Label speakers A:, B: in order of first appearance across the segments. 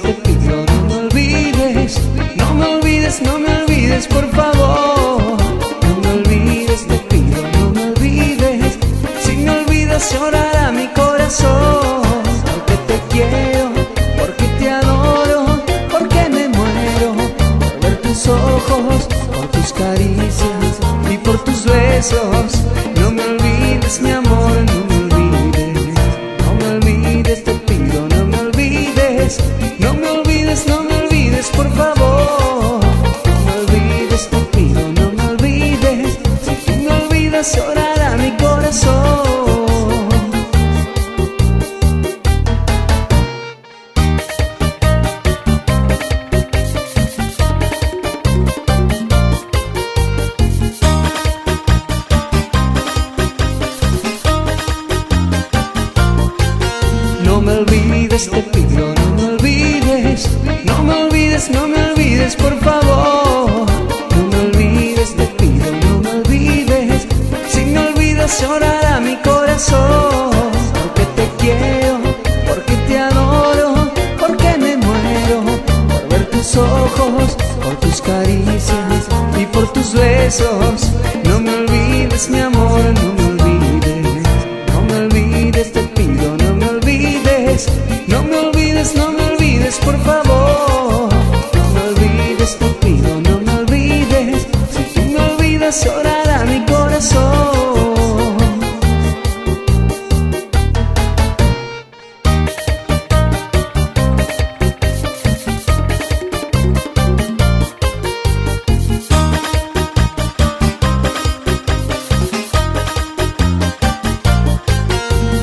A: te pido, no me olvides, no me olvides, no me olvides, por favor. No me olvides, te pido, no me olvides, si me olvidas llorará mi corazón. Porque te quiero, porque te adoro, porque me muero por ver tus ojos, por tus caricias y por tus besos. No me olvides, mi amor, te pido, no me olvides, no me olvides, no me olvides, por favor. No me olvides, te pido, no me olvides, si me olvidas llorará mi corazón. Porque te quiero, porque te adoro, porque me muero por ver tus ojos, por tus caricias y por tus besos. Olvides, te pido, no me olvides, si tú me olvidas llorará mi corazón.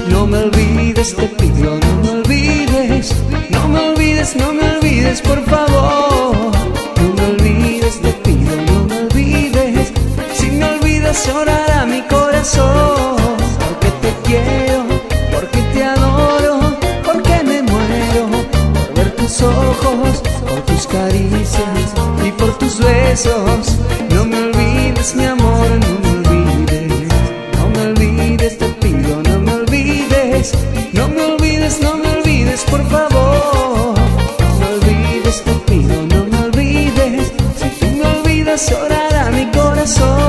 A: No me olvides, te pido, no me olvides, no me olvides, no me olvides, por favor. llorar a mi corazón, porque te quiero, porque te adoro, porque me muero por ver tus ojos, por tus caricias y por tus besos. No me olvides, mi amor, no me olvides, no me olvides, te pido, no me olvides, no me olvides, no me olvides, por favor, no me olvides, te pido, no me olvides, si tú me olvidas llorar a mi corazón.